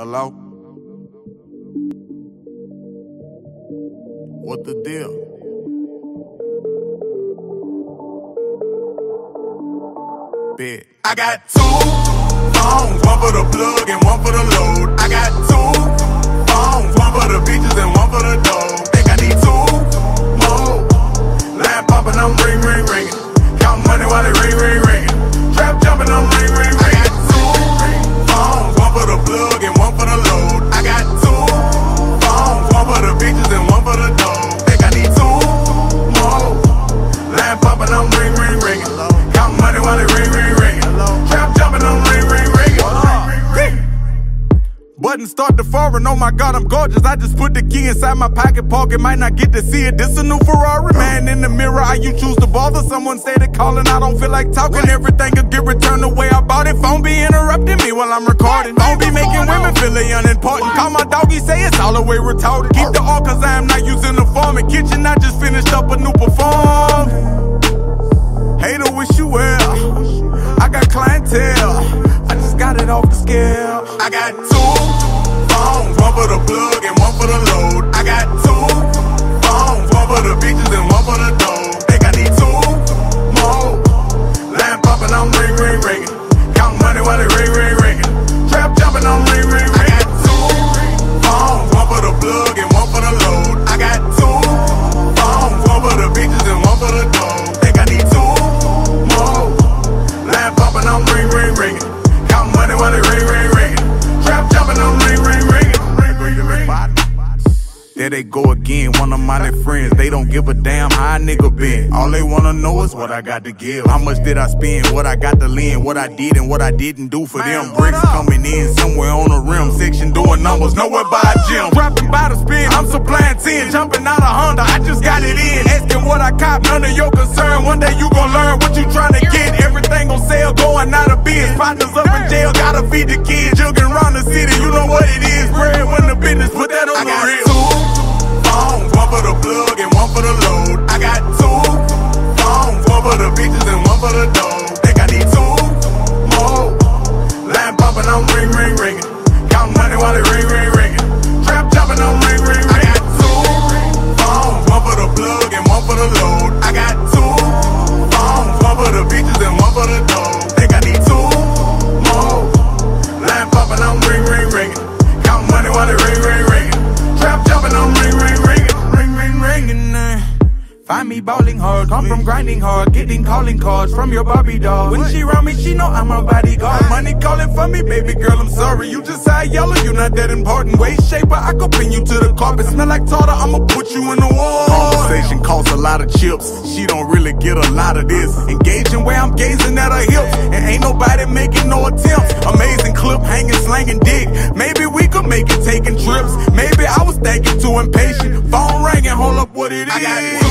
Hello? What the deal? Bet. I got two phones, one for the plug and one for the load. I got two phones, one for the bitches and one for the dough. Think I need two more. Line popping, I'm ring, ring, ringing. Count money while it ring, ring, ringing. Trap jumping, I'm ring, ring, Button start to foreign, oh my god, I'm gorgeous. I just put the key inside my pocket pocket, might not get to see it. This a new Ferrari, man. In the mirror, how you choose to bother? Someone say they calling, I don't feel like talking. Everything could get returned the way I bought it. Phone be interrupting me while I'm recording. Phone be making women feel unimportant. Call my doggy, say it's all the way retarded. Keep the all cause I am not using the form. In kitchen, I just finished up a new perform. Hater wish you well. I got clientele. I just got it off the scale. I got two There they go again, one of my friends. They don't give a damn how a nigga been. All they wanna know is what I got to give. How much did I spend? What I got to lend? What I did and what I didn't do for them. Bricks coming in somewhere on the rim. Section doing numbers, nowhere by a gym. Dropping by the spin, I'm supplying 10. Jumping out of Honda, I just got it in. Asking what I cop, none of your concern. One day you gon' learn what you trying to get. Everything on sale, going out of biz. Partners up in jail, gotta feed the kids. Jugging around the Find me bowling hard, come from grinding hard, getting calling cards from your Barbie doll. When she round me, she know I'm a bodyguard. Money calling for me, baby girl, I'm sorry. You just high yellow, you not that important. Waist shaper, I could pin you to the carpet. Smell like tartar, I'ma put you in the wall. Conversation costs a lot of chips. She don't really get a lot of this. Engaging where I'm gazing at her hips. And ain't nobody making no attempts. Amazing clip, hanging, slanging dick. Maybe we could make it taking trips. Maybe I was thinking too impatient. Phone ringing, hold up what it is.